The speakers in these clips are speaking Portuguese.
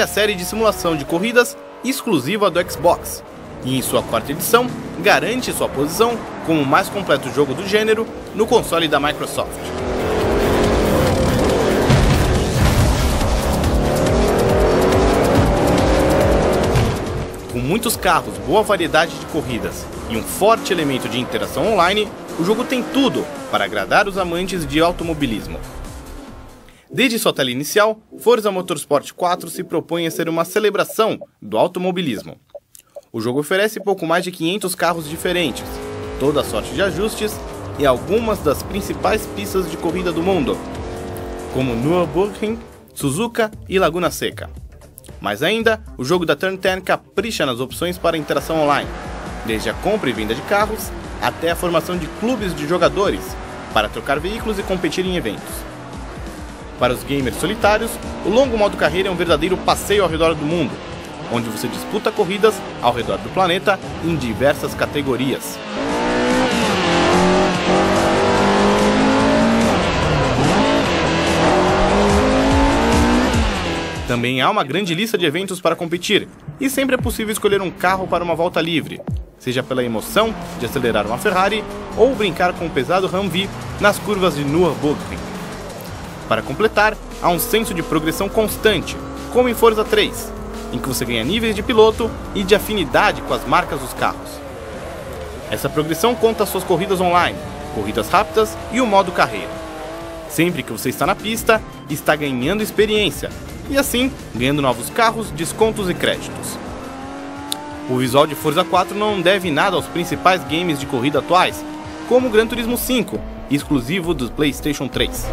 é a série de simulação de corridas exclusiva do Xbox, e em sua quarta edição garante sua posição como o mais completo jogo do gênero no console da Microsoft. Com muitos carros, boa variedade de corridas e um forte elemento de interação online, o jogo tem tudo para agradar os amantes de automobilismo. Desde sua tela inicial, Forza Motorsport 4 se propõe a ser uma celebração do automobilismo. O jogo oferece pouco mais de 500 carros diferentes, toda sorte de ajustes e algumas das principais pistas de corrida do mundo, como Nürburgring, Suzuka e Laguna Seca. Mas ainda, o jogo da Turn 10 capricha nas opções para interação online, desde a compra e venda de carros até a formação de clubes de jogadores para trocar veículos e competir em eventos. Para os gamers solitários, o longo modo carreira é um verdadeiro passeio ao redor do mundo, onde você disputa corridas ao redor do planeta em diversas categorias. Também há uma grande lista de eventos para competir, e sempre é possível escolher um carro para uma volta livre, seja pela emoção de acelerar uma Ferrari ou brincar com o pesado Humvee nas curvas de Nürburgring. Para completar, há um senso de progressão constante, como em Forza 3, em que você ganha níveis de piloto e de afinidade com as marcas dos carros. Essa progressão conta suas corridas online, corridas rápidas e o modo carreira. Sempre que você está na pista, está ganhando experiência e assim ganhando novos carros, descontos e créditos. O visual de Forza 4 não deve nada aos principais games de corrida atuais, como o Gran Turismo 5, exclusivo do PlayStation 3.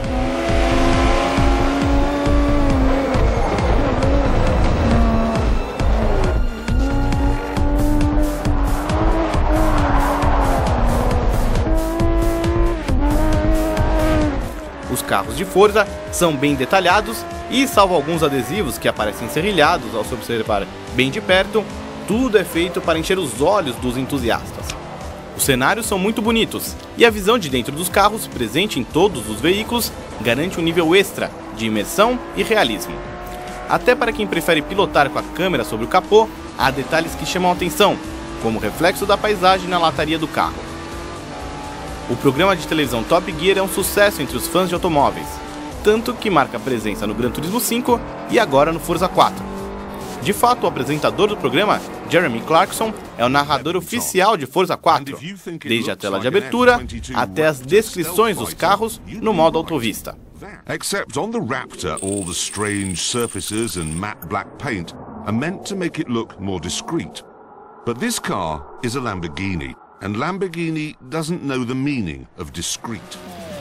Carros de Forza são bem detalhados e, salvo alguns adesivos que aparecem serrilhados ao se observar bem de perto, tudo é feito para encher os olhos dos entusiastas. Os cenários são muito bonitos e a visão de dentro dos carros, presente em todos os veículos, garante um nível extra de imersão e realismo. Até para quem prefere pilotar com a câmera sobre o capô, há detalhes que chamam atenção, como o reflexo da paisagem na lataria do carro. O programa de televisão Top Gear é um sucesso entre os fãs de automóveis, tanto que marca presença no Gran Turismo 5 e agora no Forza 4. De fato, o apresentador do programa, Jeremy Clarkson, é o narrador oficial de Forza 4, desde a tela de abertura até as descrições dos carros no modo autovista. Except on the Raptor, all the strange surfaces and matte black paint are meant to make it look more discreet. But this car is a Lamborghini, and Lamborghini doesn't know the meaning of discreet.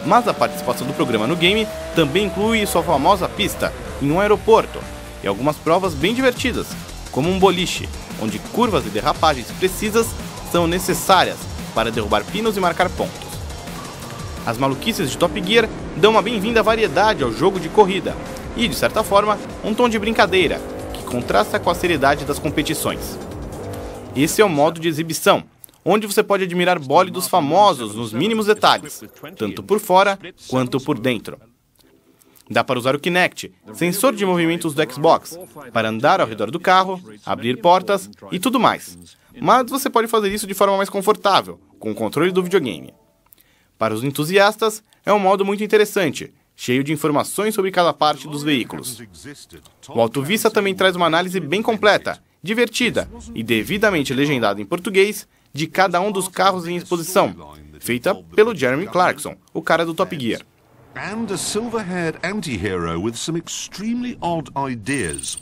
Mas a participação do programa no game também inclui sua famosa pista em um aeroporto e algumas provas bem divertidas, como um boliche, onde curvas e derrapagens precisas são necessárias para derrubar pinos e marcar pontos. As maluquices de Top Gear dão uma bem-vinda variedade ao jogo de corrida e, de certa forma, um tom de brincadeira que contrasta com a seriedade das competições. Esse é o modo de exibição, onde você pode admirar bólidos famosos nos mínimos detalhes, tanto por fora quanto por dentro. Dá para usar o Kinect, sensor de movimentos do Xbox, para andar ao redor do carro, abrir portas e tudo mais. Mas você pode fazer isso de forma mais confortável, com o controle do videogame. Para os entusiastas, é um modo muito interessante, cheio de informações sobre cada parte dos veículos. O AutoVista também traz uma análise bem completa, divertida e devidamente legendada em português de cada um dos carros em exposição, feita pelo Jeremy Clarkson, o cara do Top Gear. And a silver-haired anti-hero with some extremely odd ideas.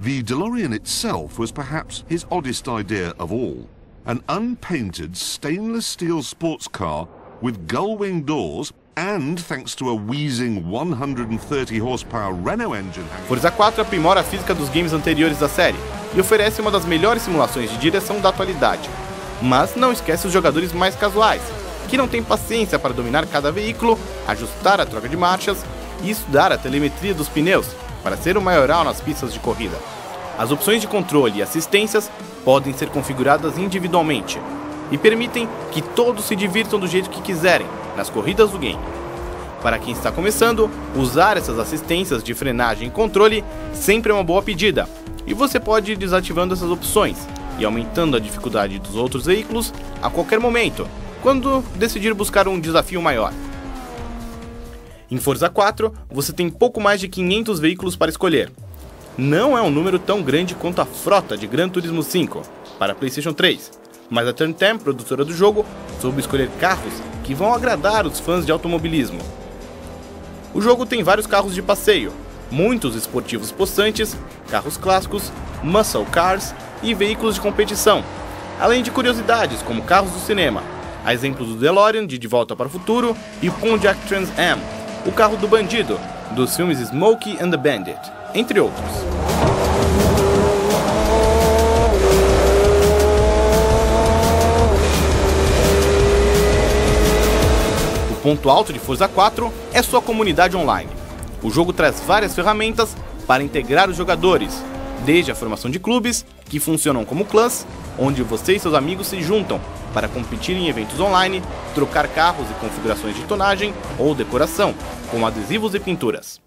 The DeLorean itself was perhaps his oddest idea of all. An unpainted stainless steel sports car with gull-wing doors and, thanks to a wheezing 130 horsepower Renault engine... Forza 4 aprimora a física dos games anteriores da série e oferece uma das melhores simulações de direção da atualidade. Mas não esquece os jogadores mais casuais, que não têm paciência para dominar cada veículo, ajustar a troca de marchas e estudar a telemetria dos pneus para ser o maioral nas pistas de corrida. As opções de controle e assistências podem ser configuradas individualmente e permitem que todos se divirtam do jeito que quiserem nas corridas do game. Para quem está começando, usar essas assistências de frenagem e controle sempre é uma boa pedida, e você pode ir desativando essas opções e aumentando a dificuldade dos outros veículos a qualquer momento, quando decidir buscar um desafio maior. Em Forza 4, você tem pouco mais de 500 veículos para escolher. Não é um número tão grande quanto a frota de Gran Turismo 5 para PlayStation 3, mas a Turn 10, produtora do jogo, soube escolher carros que vão agradar os fãs de automobilismo. O jogo tem vários carros de passeio, muitos esportivos possantes, carros clássicos, muscle cars e veículos de competição, além de curiosidades como carros do cinema, a exemplo do DeLorean de De Volta para o Futuro e o Pontiac Trans Am, o carro do bandido, dos filmes Smokey and the Bandit, entre outros. Ponto alto de Forza 4 é sua comunidade online. O jogo traz várias ferramentas para integrar os jogadores, desde a formação de clubes, que funcionam como clãs, onde você e seus amigos se juntam para competir em eventos online, trocar carros e configurações de tonagem ou decoração, com adesivos e pinturas.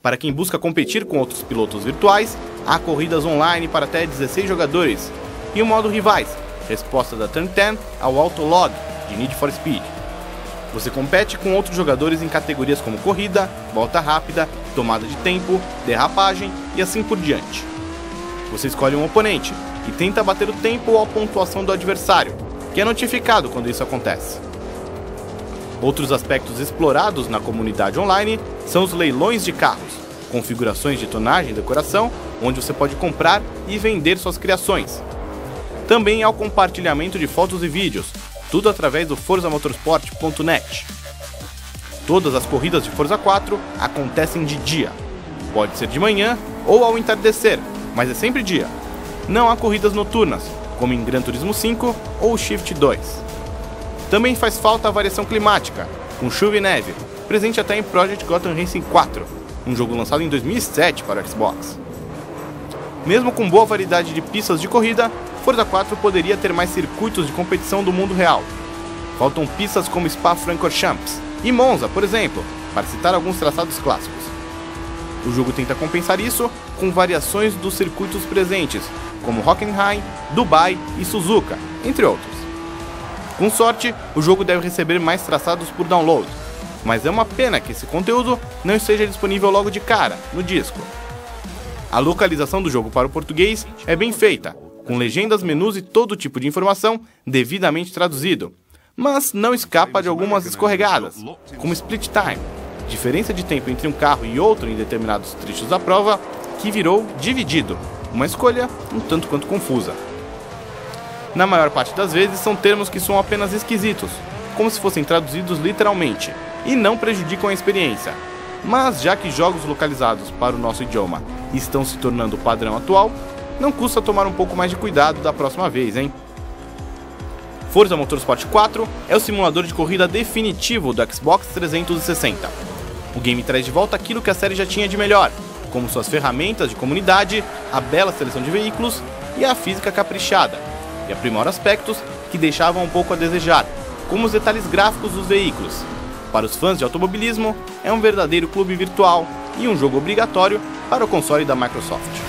Para quem busca competir com outros pilotos virtuais, há corridas online para até 16 jogadores, e o modo rivais, resposta da Turn 10 ao Autolog de Need for Speed. Você compete com outros jogadores em categorias como corrida, volta rápida, tomada de tempo, derrapagem e assim por diante. Você escolhe um oponente e tenta bater o tempo ou a pontuação do adversário, que é notificado quando isso acontece. Outros aspectos explorados na comunidade online são os leilões de carros, configurações de tonagem e decoração, onde você pode comprar e vender suas criações. Também há o compartilhamento de fotos e vídeos, tudo através do forzamotorsport.net. Todas as corridas de Forza 4 acontecem de dia. Pode ser de manhã ou ao entardecer, mas é sempre dia. Não há corridas noturnas, como em Gran Turismo 5 ou Shift 2. Também faz falta a variação climática, com chuva e neve, presente até em Project Gotham Racing 4, um jogo lançado em 2007 para o Xbox. Mesmo com boa variedade de pistas de corrida, Forza 4 poderia ter mais circuitos de competição do mundo real. Faltam pistas como Spa-Francorchamps e Monza, por exemplo, para citar alguns traçados clássicos. O jogo tenta compensar isso com variações dos circuitos presentes, como Hockenheim, Dubai e Suzuka, entre outros. Com sorte, o jogo deve receber mais traçados por download, mas é uma pena que esse conteúdo não esteja disponível logo de cara, no disco. A localização do jogo para o português é bem feita, com legendas, menus e todo tipo de informação devidamente traduzido, mas não escapa de algumas escorregadas, como split time, diferença de tempo entre um carro e outro em determinados trechos da prova, que virou dividido, uma escolha um tanto quanto confusa. Na maior parte das vezes são termos que são apenas esquisitos, como se fossem traduzidos literalmente, e não prejudicam a experiência. Mas já que jogos localizados para o nosso idioma estão se tornando o padrão atual, não custa tomar um pouco mais de cuidado da próxima vez, hein? Forza Motorsport 4 é o simulador de corrida definitivo do Xbox 360. O game traz de volta aquilo que a série já tinha de melhor, como suas ferramentas de comunidade, a bela seleção de veículos e a física caprichada, e aprimora aspectos que deixavam um pouco a desejar, como os detalhes gráficos dos veículos. Para os fãs de automobilismo, é um verdadeiro clube virtual e um jogo obrigatório para o console da Microsoft.